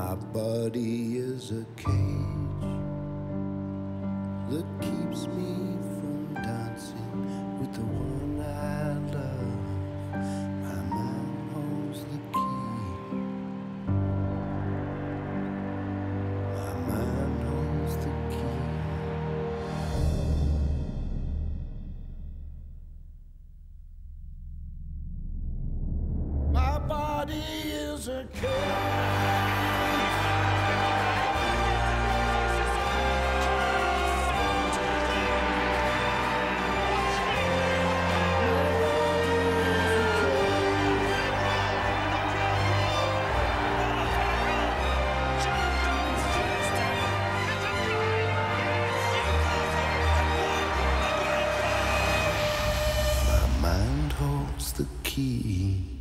My body is a cage that keeps me from dancing with the one I love. My mind holds the key. My mind holds the key. My body is a cage. Holds the key.